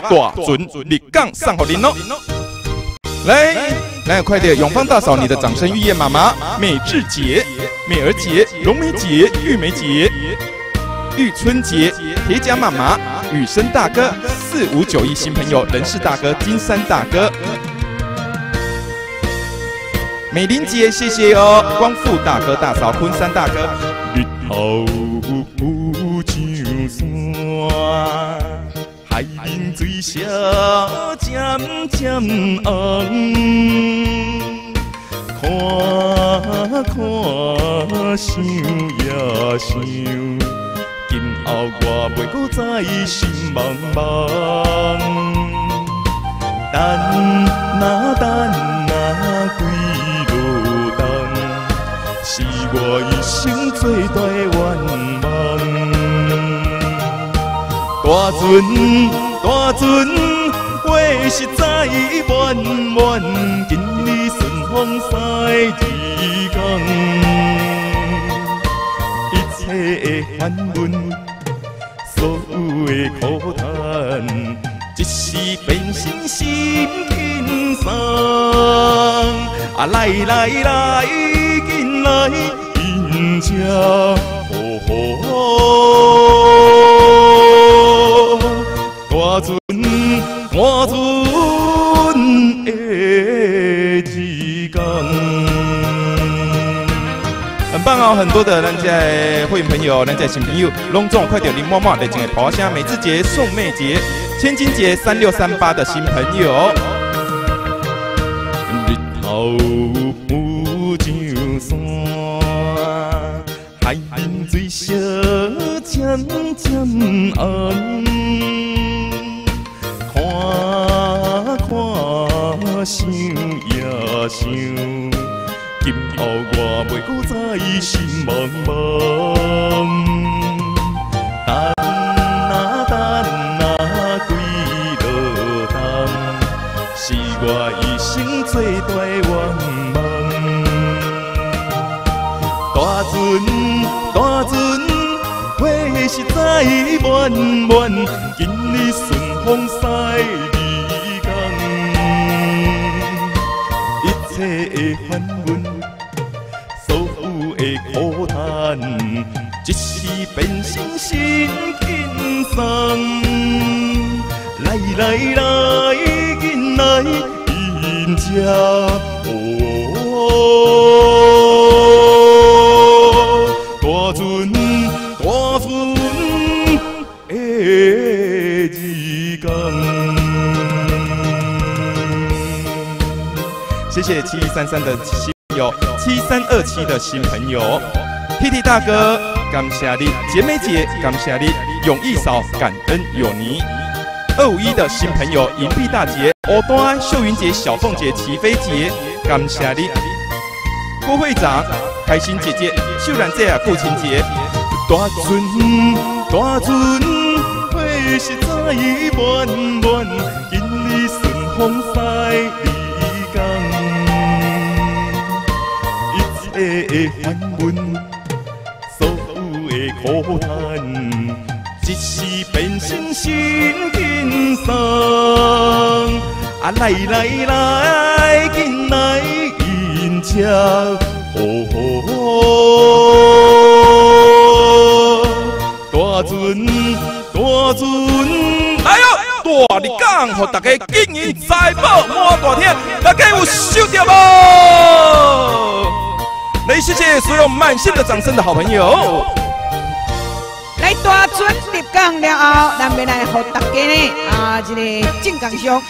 大准立杠上好您哦。来，来快点！永芳大嫂，你的掌声预言妈妈美智姐、美儿姐、荣美姐、玉梅姐、玉春姐、铁甲妈妈、雨生大哥、四五九一新朋友、人事大哥、金山大哥、美玲姐，谢谢哦！光复大哥大嫂、昆山大哥。日头不上山。海面水色渐渐红，看看想呀想，今后我袂搁再心茫茫。等那等那几路冬，是我一生最大愿望。大船，大船，话实在弯弯，今日顺风驶离港，一切的烦闷，所有的苦叹，一时变成心轻松。啊，来来来，紧来迎接，呼呼。船，大船的日光。很棒哦，很多的人家会员朋友、人家新朋友，隆重快点，林默默，的进来跑下美智节、宋妹节、千金节、三六三八的新朋友。日头不上山，海面水色渐渐暗。想呀想，今后我袂搁再心茫茫。等啊等啊几落冬，是我一生最大愿望。大船大船，话实在弯弯，今日顺风驶。的烦闷，所有的苦叹，一时变成心轻松。来来来，紧来迎接，大船大船的日光。谢谢七一三三的新朋友，七三二七的新朋友，T T 大哥，感谢你，姐妹姐，感谢你，永义嫂，感恩有你，二五一的新朋友，银币大姐，欧端秀云姐，小凤姐，齐飞姐，感谢你，郭会长，开心姐姐，秀兰姐啊，父亲节，大船，大船，会是在弯弯，今日顺风驶。的烦闷，所有的苦叹，一时变成心轻松。啊，来来来，紧来迎接，大船大船，来哟！大日港，互大家经营财宝满大天，大家有收到无？来，谢谢所有满心的掌声的好朋友。来大船入港了后，咱们来和大家呢啊，这个正港上。